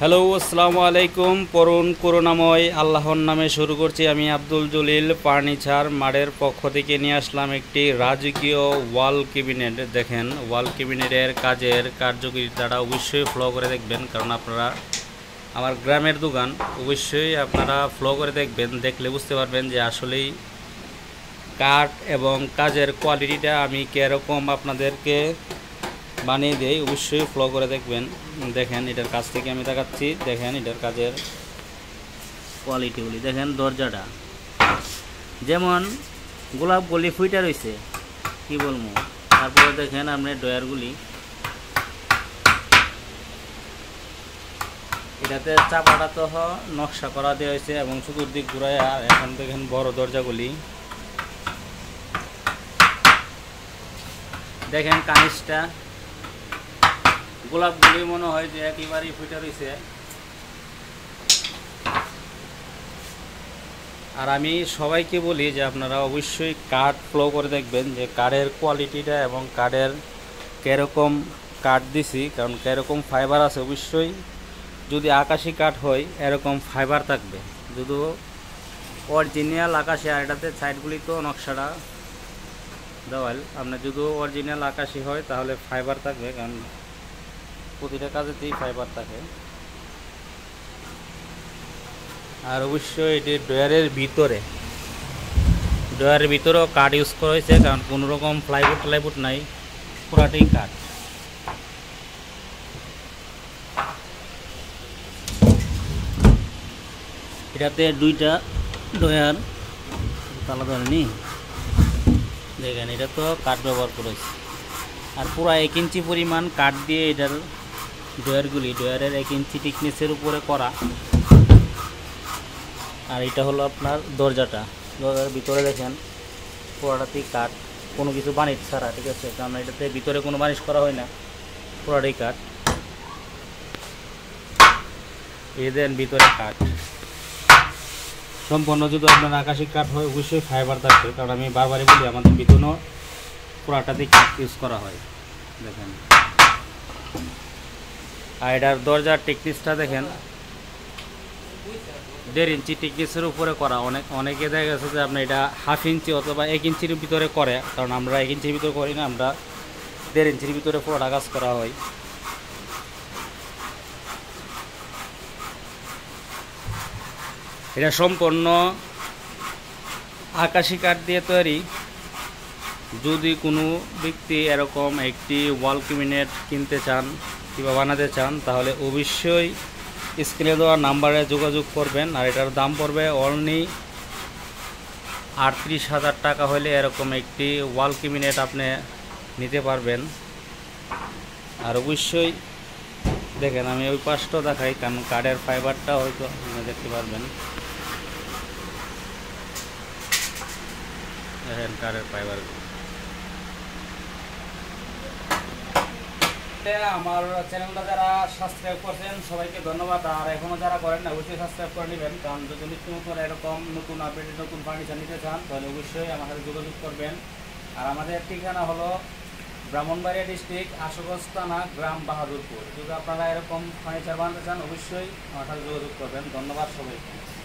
Hello, আসসালামু আলাইকুম। পরুণ করুণাময় আল্লাহর নামে শুরু করছি আমি আব্দুল জলিল ফার্নিচার মাড়ের পক্ষ থেকে নিয়ে আসলাম একটি রাজকীয় ওয়াল ক্যাবিনেট। দেখেন, ওয়াল ক্যাবিনেটের কাজের কার্যকারিতাটা অবশ্যই ফ্লো করে দেখবেন, কারণ আপনারা আমার গ্রামের দোকান, অবশ্যই আপনারা ফ্লো করে দেখবেন, দেখলে বুঝতে পারবেন যে আসলেই কাঠ এবং কাজের কোয়ালিটিটা আমি কীরকম আপনাদেরকে বানিয়ে দেই অবশ্যই ফলো করে দেখবেন। দেখেন, এটার কাছ থেকে আমি দেখাচ্ছি। দেখেন, এটার কাজের কোয়ালিটিগুলি দেখেন, দরজাটা। যেমন গোলাপ গলি ফুইটা রয়েছে কি বলব? তারপরে দেখেন আপনার ডয়ারগুলি এটাতে চাপাটা তো নকশা করা দেওয়া হয়েছে এবং চতুর্দিক ঘুরায় আর এখন দেখেন বড় দরজাগুলি। দেখেন কানিসটা। গোলাপগুলি মনে হয় যে একেবারেই ফুটে রয়েছে আর আমি সবাইকে বলি যে আপনারা অবশ্যই কাঠ ফ্লো করে দেখবেন যে কাঠের কোয়ালিটিটা এবং কাঠের কীরকম কাঠ দিছি, কারণ কীরকম ফাইবার আছে অবশ্যই। যদি আকাশি কাঠ হয়, এরকম ফাইবার থাকবে। যদি অরিজিনাল আকাশি, আর এটাতে সাইডগুলি তো নকশাটা দেওয়াল। আপনার যদি অরিজিনাল আকাশি হয়, তাহলে ফাইবার থাকবে, কারণ প্রতিটা কাজেতেই ফাইবার থাকে। আর অবশ্যই এটি ড্রয়ারের ভিতরে। ড্রয়ারের ভিতরেও কাঠ ইউজ করা হয়েছে, কারণ কোনো রকম প্লাইউড ট্লাইউড নাই, পুরাটাই কাঠ এটাতে দুইটা ড্রয়ার তালা ধরেনি দেখেন, এটা তো কাঠ ব্যবহার করেছে আর পুরো এক ইঞ্চি পরিমাণ কাঠ দিয়ে এটার ডয়ারগুলি ডয়ারের এক ইঞ্চি টিকনেসের উপরে করা। আর এটা হলো আপনার দরজাটা। দরজার ভিতরে দেখেন, পুরাটাতেই কাঠ। কোনো কিছু বানিশ ছাড়া, ঠিক আছে? কারণ এটাতে ভিতরে কোনো বানিশ করা হয় না। পুরাটাই কাঠ। এই দেন ভিতরে কাঠ। সম্পূর্ণ যদি আপনার আকাশিক কাঠ হয়, অবশ্যই ফাইবার থাকবে। কারণ আমি বারবারই বলি, আমাদের বিতনও পুরাটাতেই কাঠ ইউজ করা হয়। দেখেন। আর এটার দরজার টেকনিসটা দেখেন। দেড় ইঞ্চি টেকনিসের উপরে করা। অনেক, অনেকে দেখা গেছে যে আপনি এটা হাফ ইঞ্চি অথবা এক ইঞ্চির ভিতরে করে, কারণ আমরা এক ইঞ্চির ভিতরে করি না, আমরা দেড় ইঞ্চির ভিতরে পুরোটা কাজ করা হয়। এটা সম্পূর্ণ আকাশি কাঠ দিয়ে তৈরি। যদি কোনো ব্যক্তি এরকম একটি ওয়াল ক্যাবিনেট কিনতে চান কিংবা বানাতে চান, তাহলে অবশ্যই স্ক্রিনে দেওয়া নাম্বারে যোগাযোগ করবেন আর এটার দাম পড়বে অনলি আটত্রিশ হাজার টাকা হলে এরকম একটি ওয়াল ক্যাবিনেট আপনি নিতে পারবেন। আর অবশ্যই দেখেন, আমি ওই পাশটাও দেখাই, কারণ কার্ডের ফাইবারটা হয়তো আপনি দেখতে পারবেন। দেখেন কাঠের ফাইবার আমার চ্যানেলটা যারা সাবস্ক্রাইব করছেন, সবাইকে ধন্যবাদ। আর এখনও যারা করেন না, অবশ্যই সাবস্ক্রাইব করে নেবেন। কারণ যদি নিত্য নতুন এরকম নতুন আপডেট নতুন ফার্নিচার নিতে চান, তাহলে অবশ্যই আমার সাথে যোগাযোগ করবেন। আর আমাদের ঠিকানা হলো ব্রাহ্মণবাড়িয়া ডিস্ট্রিক্ট আশুগঞ্জ থানা, গ্রাম বাহাদুরপুর। যদি আপনারা এরকম ফার্নিচার বানাতে চান, অবশ্যই আমার সাথে যোগাযোগ করবেন। ধন্যবাদ সবাইকে।